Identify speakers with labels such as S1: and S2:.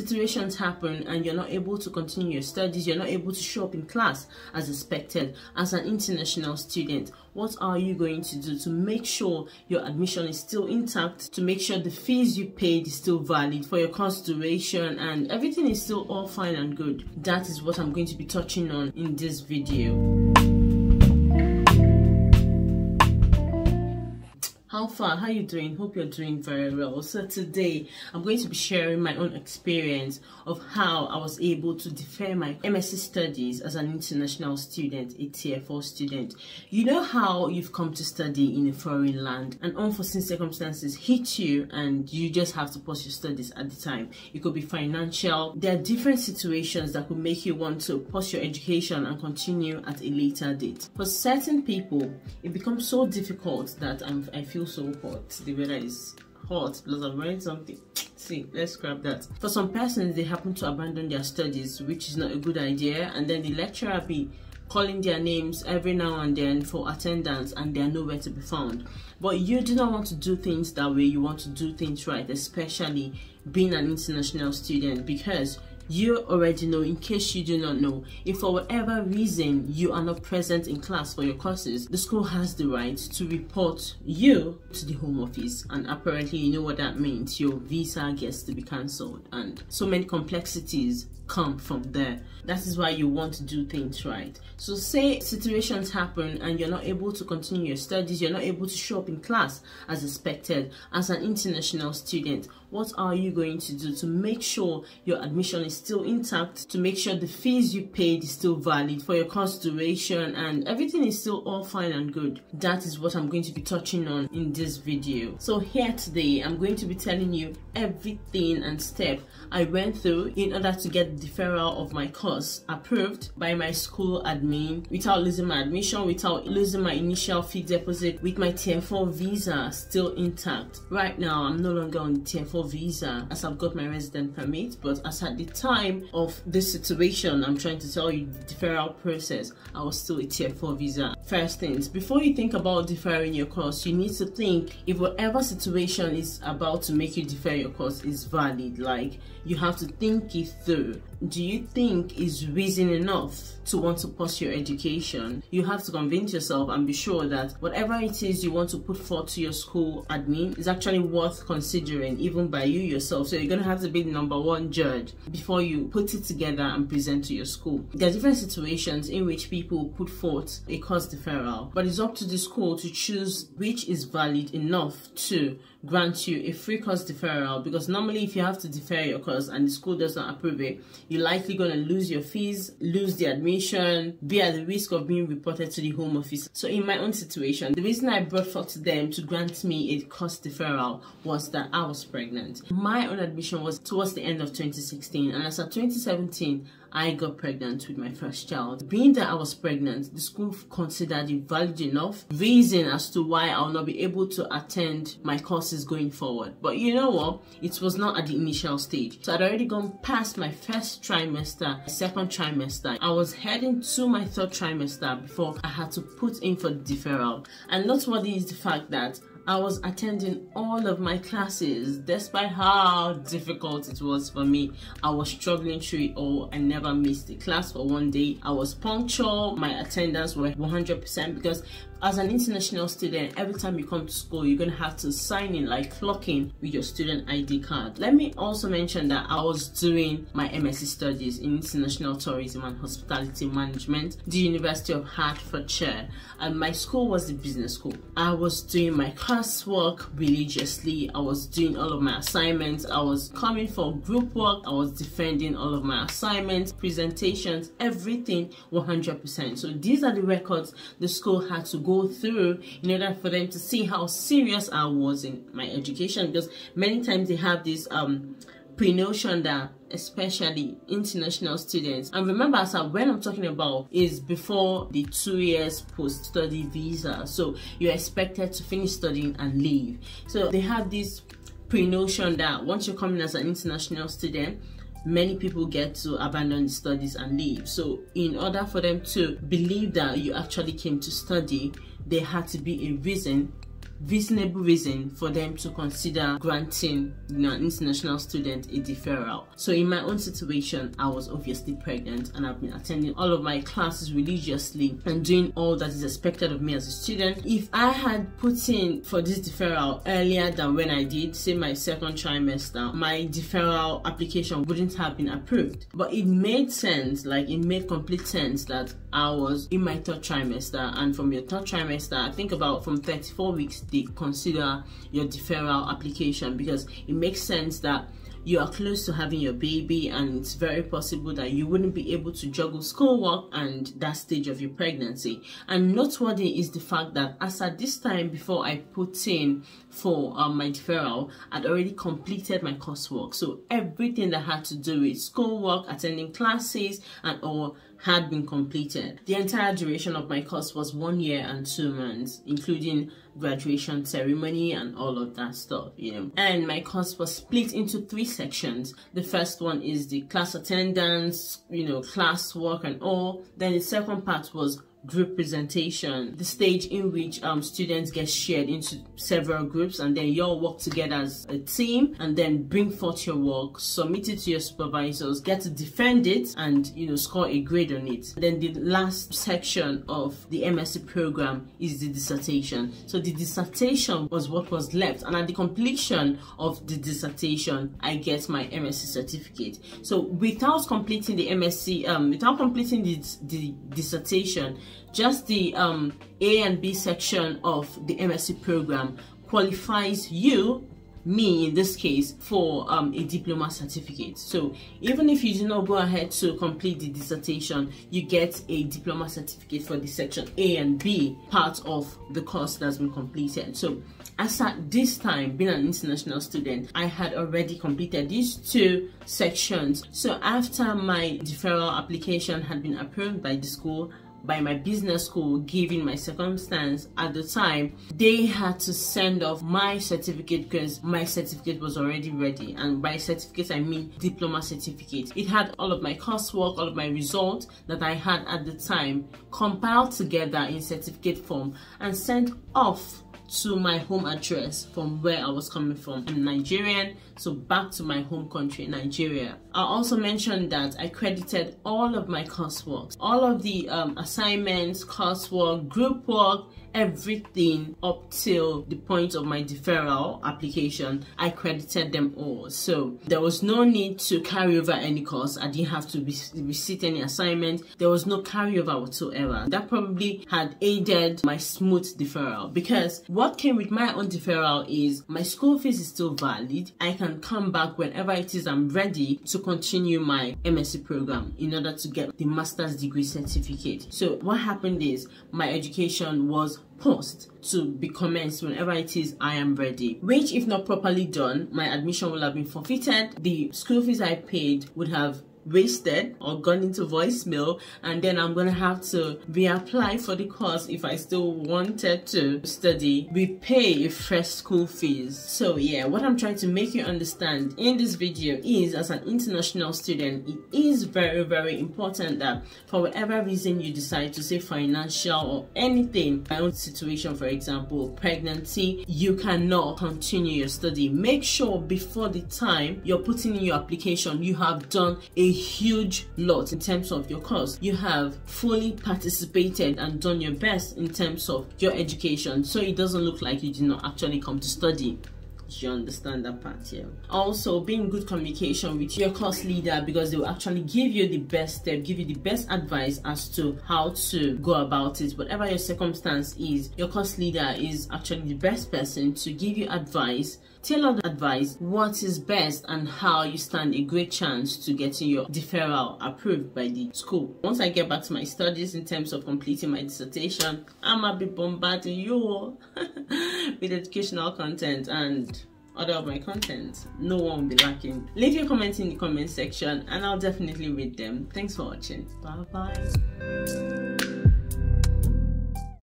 S1: situations happen and you're not able to continue your studies, you're not able to show up in class as expected as an international student, what are you going to do to make sure your admission is still intact, to make sure the fees you paid is still valid for your course duration and everything is still all fine and good? That is what I'm going to be touching on in this video. How far how you doing? Hope you're doing very well. So today i'm going to be sharing my own experience of how i was able to defer my msc studies as an international student a tier 4 student. You know how you've come to study in a foreign land and unforeseen circumstances hit you and you just have to pause your studies at the time. It could be financial. There are different situations that could make you want to pause your education and continue at a later date. For certain people it becomes so difficult that I'm, i feel so hot. The weather is hot because I'm wearing something. See, let's grab that. For some persons, they happen to abandon their studies, which is not a good idea, and then the lecturer be calling their names every now and then for attendance and they are nowhere to be found. But you do not want to do things that way, you want to do things right, especially being an international student because you already know in case you do not know if for whatever reason you are not present in class for your courses the school has the right to report you to the home office. And apparently you know what that means your visa gets to be cancelled and so many complexities come from there. That is why you want to do things right. So say situations happen and you're not able to continue your studies you're not able to show up in class as expected as an international student what are you going to do to make sure your admission is still intact, to make sure the fees you paid is still valid for your course duration and everything is still all fine and good. That is what I'm going to be touching on in this video. So here today, I'm going to be telling you everything and step I went through in order to get the deferral of my course approved by my school admin without losing my admission, without losing my initial fee deposit, with my tier 4 visa still intact. Right now, I'm no longer on tier 4 visa as I've got my resident permit, but as at the time of this situation, I'm trying to tell you the deferral process, I was still a tier 4 visa. First things, before you think about deferring your course, you need to think if whatever situation is about to make you defer your course is valid. Like, you have to think it through do you think is reason enough to want to pursue your education? You have to convince yourself and be sure that whatever it is you want to put forth to your school admin is actually worth considering, even by you yourself. So you're going to have to be the number one judge before you put it together and present to your school. There are different situations in which people put forth a course deferral, but it's up to the school to choose which is valid enough to grant you a free course deferral because normally if you have to defer your course and the school does not approve it you're likely going to lose your fees lose the admission be at the risk of being reported to the home office. So in my own situation the reason i brought forth to them to grant me a cost deferral was that i was pregnant. My own admission was towards the end of 2016 and as of 2017 I got pregnant with my first child. Being that I was pregnant, the school considered it valid enough reason as to why I'll not be able to attend my courses going forward. But you know what? It was not at the initial stage. So I'd already gone past my first trimester, second trimester. I was heading to my third trimester before I had to put in for deferral. And noteworthy is the fact that I was attending all of my classes despite how difficult it was for me. I was struggling through it all. I never missed a class for one day. I was punctual. My attendance were 100% because as an international student, every time you come to school, you're going to have to sign in, like clock in with your student ID card. Let me also mention that I was doing my MSc studies in international tourism and hospitality management, the University of Hertfordshire, and my school was a business school. I was doing my coursework religiously, I was doing all of my assignments, I was coming for group work, I was defending all of my assignments, presentations, everything 100%. So these are the records the school had to go go through in order for them to see how serious I was in my education. Because many times they have this um pre-notion that especially international students and remember so when i'm talking about is before the two years post-study visa. So you're expected to finish studying and leave. So they have this pre-notion that once you're coming as an international student many people get to abandon studies and leave. So, in order for them to believe that you actually came to study, there had to be a reason reasonable reason for them to consider granting you know, an international student a deferral. So in my own situation, I was obviously pregnant and I've been attending all of my classes religiously and doing all that is expected of me as a student. If I had put in for this deferral earlier than when I did, say my second trimester, my deferral application wouldn't have been approved. But it made sense, like it made complete sense that I was in my third trimester and from your third trimester, I think about from 34 weeks, they consider your deferral application because it makes sense that you are close to having your baby and it's very possible that you wouldn't be able to juggle schoolwork and that stage of your pregnancy. And noteworthy is the fact that as at this time before I put in for um, my deferral, I'd already completed my coursework. So everything that had to do with schoolwork, attending classes and all had been completed. The entire duration of my course was one year and two months, including graduation ceremony and all of that stuff, you know. And my course was split into three sections. The first one is the class attendance, you know, class work and all. Then the second part was group presentation, the stage in which um, students get shared into several groups and then you all work together as a team and then bring forth your work, submit it to your supervisors, get to defend it and you know score a grade on it. Then the last section of the MSc program is the dissertation. So the dissertation was what was left and at the completion of the dissertation I get my MSc certificate. So without completing the MSc, um, without completing the, the dissertation, just the um, A and B section of the MSc program qualifies you me in this case for um, a diploma certificate. So even if you do not go ahead to complete the dissertation you get a diploma certificate for the section a and b part of the course that's been completed. So as at this time being an international student i had already completed these two sections. So after my deferral application had been approved by the school by my business school given my circumstance at the time they had to send off my certificate because my certificate was already ready and by certificate i mean diploma certificate it had all of my coursework all of my results that i had at the time compiled together in certificate form and sent off to my home address from where I was coming from. I'm Nigerian, so back to my home country, Nigeria. I also mentioned that I credited all of my coursework, all of the um, assignments, coursework, group work, everything up till the point of my deferral application i credited them all. So there was no need to carry over any course. I didn't have to be receipt any assignment. There was no carryover whatsoever. That probably had aided my smooth deferral because what came with my own deferral is my school fees is still valid. I can come back whenever it is i'm ready to continue my msc program in order to get the master's degree certificate. So what happened is my education was post to be commenced whenever it is I am ready. Which, if not properly done, my admission will have been forfeited. The school fees I paid would have wasted or gone into voicemail and then I'm gonna have to reapply for the course if I still wanted to study. We pay fresh school fees. So yeah what I'm trying to make you understand in this video is as an international student it is very very important that for whatever reason you decide to say financial or anything my own situation for example pregnancy you cannot continue your study. Make sure before the time you're putting in your application you have done a huge lot in terms of your course. You have fully participated and done your best in terms of your education, so it doesn't look like you did not actually come to study you understand that part here also being good communication with your course leader because they will actually give you the best step give you the best advice as to how to go about it whatever your circumstance is your course leader is actually the best person to give you advice tailored advice what is best and how you stand a great chance to getting your deferral approved by the school. Once I get back to my studies in terms of completing my dissertation, I'm gonna be bombarding you with educational content and other of my content. No one will be lacking. Leave your comments in the comment section and I'll definitely read them. Thanks for watching. Bye bye.